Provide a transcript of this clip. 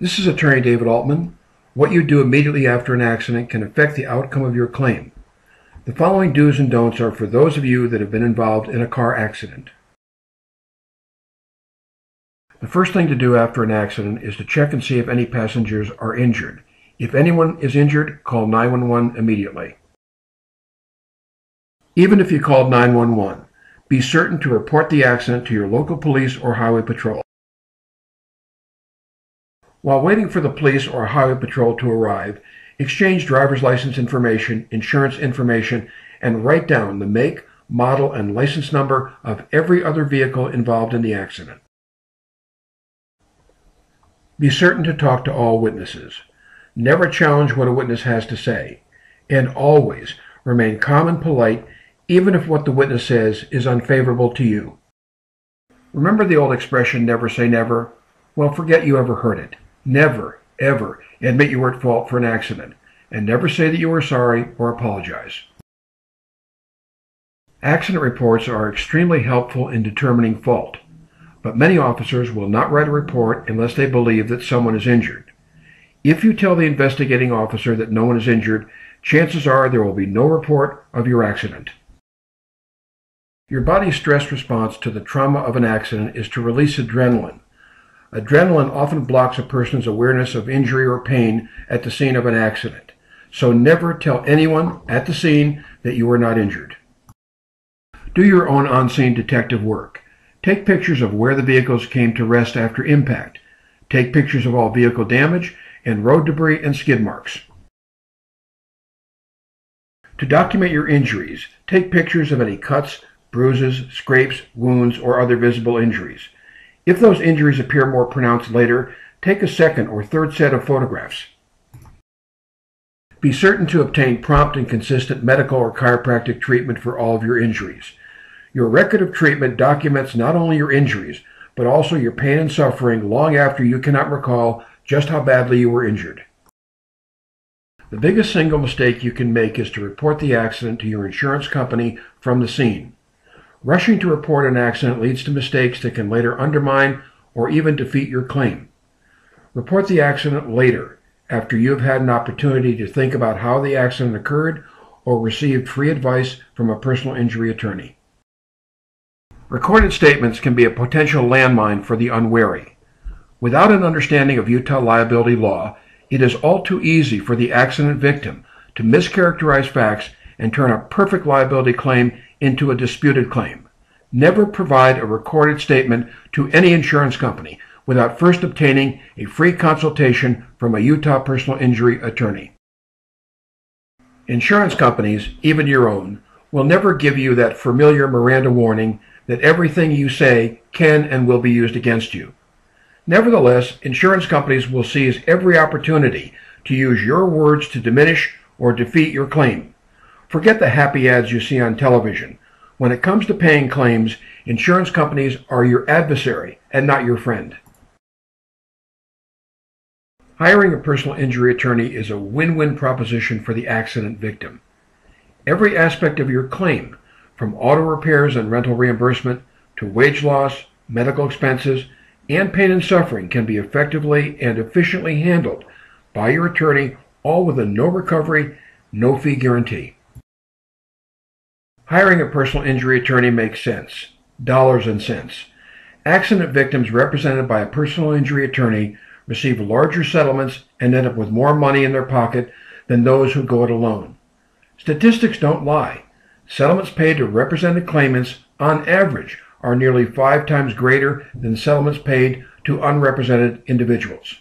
This is attorney David Altman. What you do immediately after an accident can affect the outcome of your claim. The following do's and don'ts are for those of you that have been involved in a car accident. The first thing to do after an accident is to check and see if any passengers are injured. If anyone is injured, call 911 immediately. Even if you called 911, be certain to report the accident to your local police or highway patrol. While waiting for the police or highway patrol to arrive, exchange driver's license information, insurance information, and write down the make, model, and license number of every other vehicle involved in the accident. Be certain to talk to all witnesses. Never challenge what a witness has to say. And always remain calm and polite, even if what the witness says is unfavorable to you. Remember the old expression, never say never? Well, forget you ever heard it. Never, ever admit you were at fault for an accident, and never say that you were sorry or apologize. Accident reports are extremely helpful in determining fault but many officers will not write a report unless they believe that someone is injured. If you tell the investigating officer that no one is injured, chances are there will be no report of your accident. Your body's stress response to the trauma of an accident is to release adrenaline. Adrenaline often blocks a person's awareness of injury or pain at the scene of an accident. So never tell anyone at the scene that you are not injured. Do your own on-scene detective work. Take pictures of where the vehicles came to rest after impact. Take pictures of all vehicle damage and road debris and skid marks. To document your injuries, take pictures of any cuts, bruises, scrapes, wounds, or other visible injuries. If those injuries appear more pronounced later, take a second or third set of photographs. Be certain to obtain prompt and consistent medical or chiropractic treatment for all of your injuries. Your record of treatment documents not only your injuries, but also your pain and suffering long after you cannot recall just how badly you were injured. The biggest single mistake you can make is to report the accident to your insurance company from the scene. Rushing to report an accident leads to mistakes that can later undermine or even defeat your claim. Report the accident later, after you have had an opportunity to think about how the accident occurred or received free advice from a personal injury attorney. Recorded statements can be a potential landmine for the unwary. Without an understanding of Utah liability law, it is all too easy for the accident victim to mischaracterize facts and turn a perfect liability claim into a disputed claim. Never provide a recorded statement to any insurance company without first obtaining a free consultation from a Utah personal injury attorney. Insurance companies, even your own, will never give you that familiar Miranda warning that everything you say can and will be used against you. Nevertheless, insurance companies will seize every opportunity to use your words to diminish or defeat your claim. Forget the happy ads you see on television. When it comes to paying claims, insurance companies are your adversary and not your friend. Hiring a personal injury attorney is a win-win proposition for the accident victim. Every aspect of your claim from auto repairs and rental reimbursement to wage loss, medical expenses, and pain and suffering can be effectively and efficiently handled by your attorney, all with a no recovery, no fee guarantee. Hiring a personal injury attorney makes sense. Dollars and cents. Accident victims represented by a personal injury attorney receive larger settlements and end up with more money in their pocket than those who go it alone. Statistics don't lie. Settlements paid to represented claimants, on average, are nearly five times greater than settlements paid to unrepresented individuals.